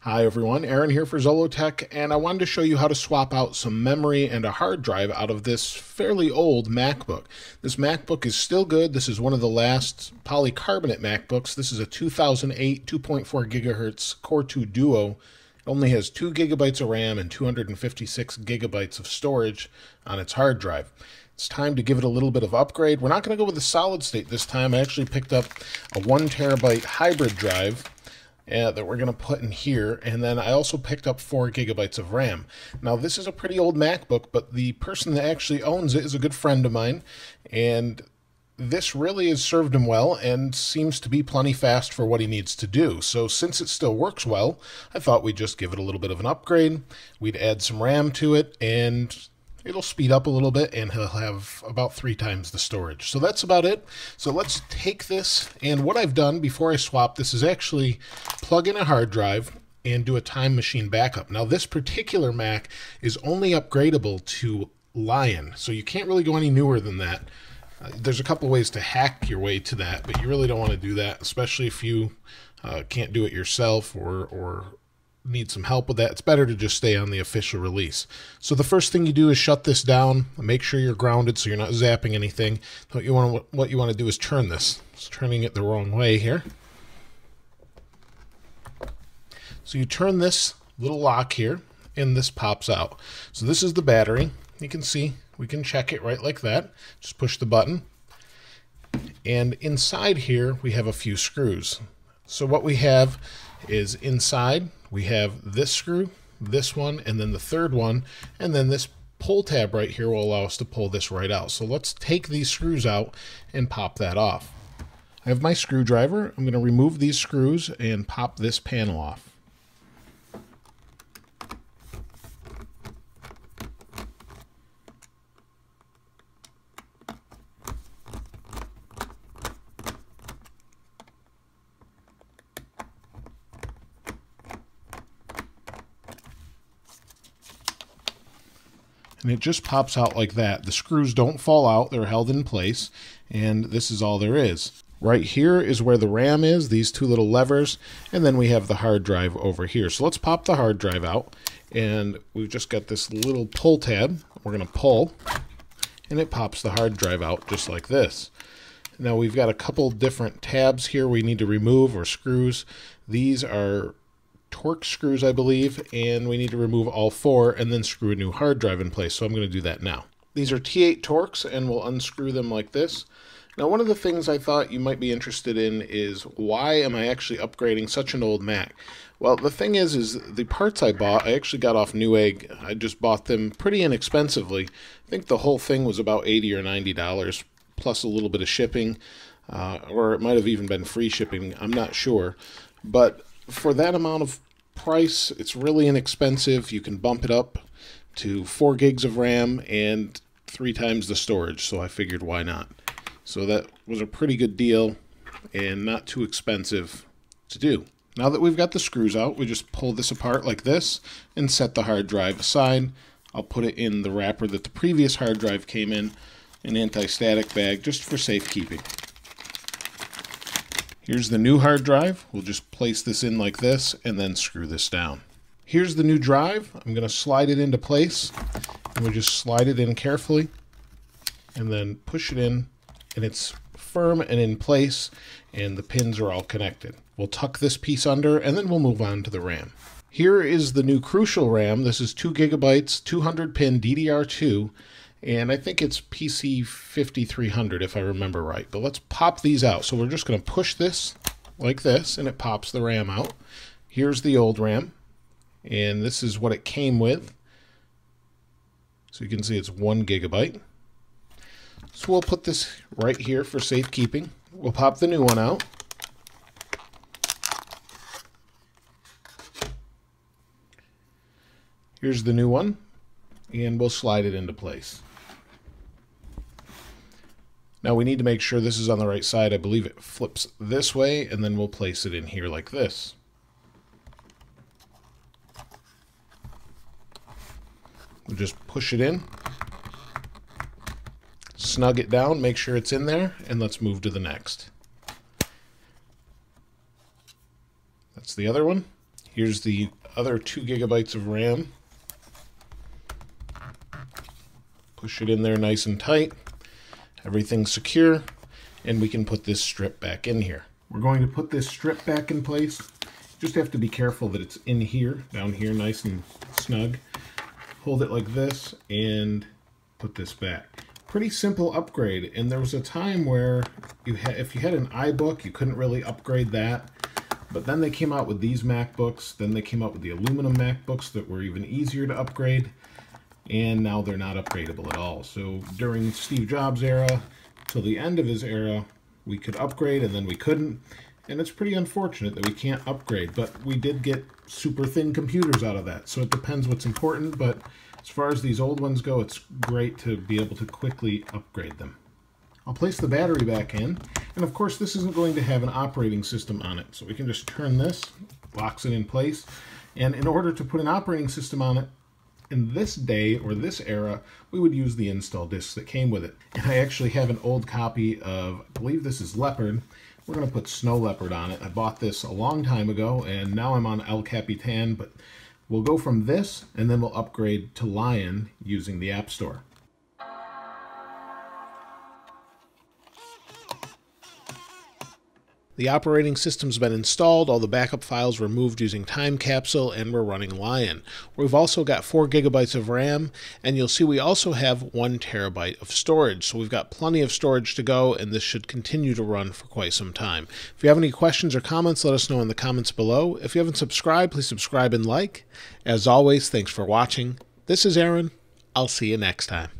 Hi everyone, Aaron here for Zollotech, and I wanted to show you how to swap out some memory and a hard drive out of this fairly old MacBook. This MacBook is still good. This is one of the last polycarbonate MacBooks. This is a 2008 2.4 gigahertz Core 2 Duo. Only has 2 gigabytes of RAM and 256 gigabytes of storage on its hard drive. It's time to give it a little bit of upgrade. We're not going to go with a solid state this time. I actually picked up a 1 terabyte hybrid drive uh, that we're going to put in here. And then I also picked up four gigabytes of RAM. Now, this is a pretty old MacBook, but the person that actually owns it is a good friend of mine. And this really has served him well and seems to be plenty fast for what he needs to do. So since it still works well, I thought we'd just give it a little bit of an upgrade. We'd add some RAM to it and it'll speed up a little bit and he'll have about three times the storage. So that's about it. So let's take this and what I've done before I swap this is actually plug in a hard drive and do a time machine backup. Now this particular Mac is only upgradable to Lion, so you can't really go any newer than that. Uh, there's a couple ways to hack your way to that, but you really don't want to do that, especially if you uh, can't do it yourself or, or need some help with that, it's better to just stay on the official release. So the first thing you do is shut this down. Make sure you're grounded so you're not zapping anything. What you want to, what you want to do is turn this. It's turning it the wrong way here. So you turn this little lock here and this pops out. So this is the battery. You can see we can check it right like that. Just push the button. And inside here we have a few screws. So what we have is inside we have this screw, this one, and then the third one, and then this pull tab right here will allow us to pull this right out. So let's take these screws out and pop that off. I have my screwdriver. I'm going to remove these screws and pop this panel off. And it just pops out like that. The screws don't fall out, they're held in place, and this is all there is. Right here is where the RAM is, these two little levers, and then we have the hard drive over here. So let's pop the hard drive out, and we've just got this little pull tab. We're going to pull, and it pops the hard drive out just like this. Now we've got a couple different tabs here we need to remove or screws. These are Torx screws, I believe, and we need to remove all four and then screw a new hard drive in place. So I'm going to do that now. These are T8 Torx, and we'll unscrew them like this. Now, one of the things I thought you might be interested in is why am I actually upgrading such an old Mac? Well, the thing is, is the parts I bought, I actually got off Newegg. I just bought them pretty inexpensively. I think the whole thing was about 80 or $90, plus a little bit of shipping, uh, or it might have even been free shipping. I'm not sure. But for that amount of price, it's really inexpensive. You can bump it up to 4 gigs of RAM and three times the storage, so I figured why not. So that was a pretty good deal and not too expensive to do. Now that we've got the screws out, we just pull this apart like this and set the hard drive aside. I'll put it in the wrapper that the previous hard drive came in, an anti-static bag, just for safekeeping. Here's the new hard drive. We'll just place this in like this and then screw this down. Here's the new drive. I'm going to slide it into place and we'll just slide it in carefully and then push it in and it's firm and in place and the pins are all connected. We'll tuck this piece under and then we'll move on to the RAM. Here is the new Crucial RAM. This is 2 gigabytes, 200 pin DDR2 and I think it's PC 5300 if I remember right. But let's pop these out. So we're just going to push this like this, and it pops the RAM out. Here's the old RAM, and this is what it came with. So you can see it's one gigabyte. So we'll put this right here for safekeeping. We'll pop the new one out. Here's the new one, and we'll slide it into place. Now we need to make sure this is on the right side. I believe it flips this way, and then we'll place it in here like this. We'll just push it in, snug it down, make sure it's in there, and let's move to the next. That's the other one. Here's the other two gigabytes of RAM. Push it in there nice and tight. Everything's secure, and we can put this strip back in here. We're going to put this strip back in place. Just have to be careful that it's in here, down here, nice and snug. Hold it like this and put this back. Pretty simple upgrade, and there was a time where you had, if you had an iBook, you couldn't really upgrade that. But then they came out with these MacBooks, then they came out with the aluminum MacBooks that were even easier to upgrade, and now they're not upgradable at all. So during Steve Jobs' era, till the end of his era, we could upgrade and then we couldn't. And it's pretty unfortunate that we can't upgrade, but we did get super thin computers out of that. So it depends what's important, but as far as these old ones go, it's great to be able to quickly upgrade them. I'll place the battery back in, and of course this isn't going to have an operating system on it, so we can just turn this, locks it in place, and in order to put an operating system on it, in this day or this era, we would use the install discs that came with it. And I actually have an old copy of, I believe this is Leopard. We're going to put Snow Leopard on it. I bought this a long time ago, and now I'm on El Capitan, but we'll go from this, and then we'll upgrade to Lion using the App Store. The operating system's been installed, all the backup files were moved using Time Capsule, and we're running Lion. We've also got 4 gigabytes of RAM, and you'll see we also have 1 terabyte of storage. So we've got plenty of storage to go, and this should continue to run for quite some time. If you have any questions or comments, let us know in the comments below. If you haven't subscribed, please subscribe and like. As always, thanks for watching. This is Aaron. I'll see you next time.